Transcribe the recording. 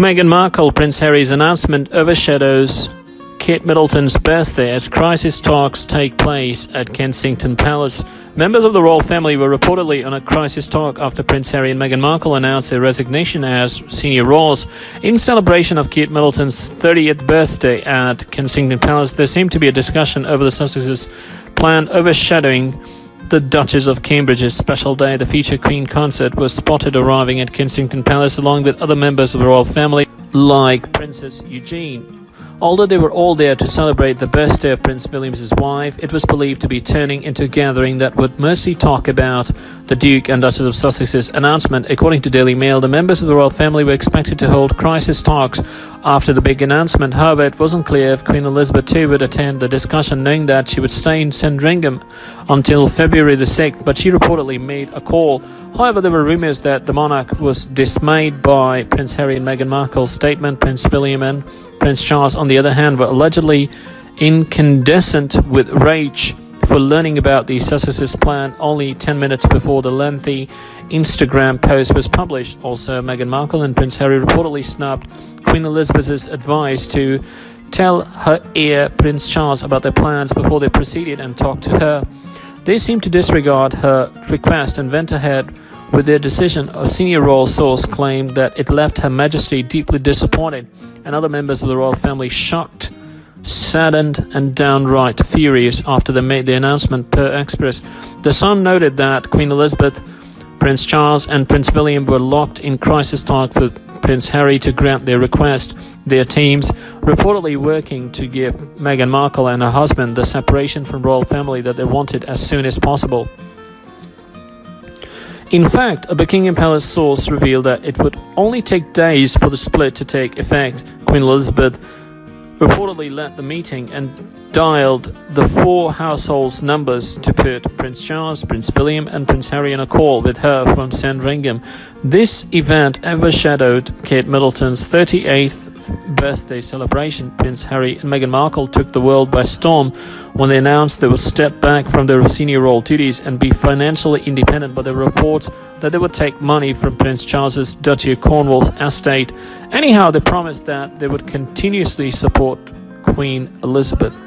Meghan Markle, Prince Harry's announcement overshadows Kate Middleton's birthday as crisis talks take place at Kensington Palace. Members of the royal family were reportedly on a crisis talk after Prince Harry and Meghan Markle announced their resignation as senior royals. In celebration of Kate Middleton's 30th birthday at Kensington Palace, there seemed to be a discussion over the Sussexes' plan overshadowing the Duchess of Cambridge's special day. The feature Queen consort was spotted arriving at Kensington Palace along with other members of the royal family like Princess Eugenie. Although they were all there to celebrate the birthday of Prince William's wife, it was believed to be turning into a gathering that would mostly talk about the Duke and Duchess of Sussex's announcement. According to Daily Mail, the members of the royal family were expected to hold crisis talks after the big announcement. However, it wasn't clear if Queen Elizabeth II would attend the discussion, knowing that she would stay in Sandringham until February the 6th, but she reportedly made a call. However, there were rumors that the monarch was dismayed by Prince Harry and Meghan Markle's statement. Prince William and Prince Charles, on the other hand, were allegedly incandescent with rage for learning about the Sussexes plan only 10 minutes before the lengthy Instagram post was published. Also, Meghan Markle and Prince Harry reportedly snubbed Queen Elizabeth's advice to tell her heir Prince Charles about their plans before they proceeded and talked to her. They seemed to disregard her request and went ahead with their decision, a senior royal source claimed that it left Her Majesty deeply disappointed, and other members of the royal family shocked, saddened, and downright furious after they made the announcement per Express. The Sun noted that Queen Elizabeth, Prince Charles, and Prince William were locked in crisis talks with Prince Harry to grant their request. Their teams reportedly working to give Meghan Markle and her husband the separation from royal family that they wanted as soon as possible. In fact, a Buckingham Palace source revealed that it would only take days for the split to take effect. Queen Elizabeth reportedly led the meeting and dialed the four households' numbers to put Prince Charles, Prince William, and Prince Harry on a call with her from Sandringham. This event overshadowed Kate Middleton's 38th birthday celebration. Prince Harry and Meghan Markle took the world by storm when they announced they would step back from their senior royal duties and be financially independent, but there were reports that they would take money from Prince Charles's Duchy of Cornwall's estate. Anyhow, they promised that they would continuously support Queen Elizabeth.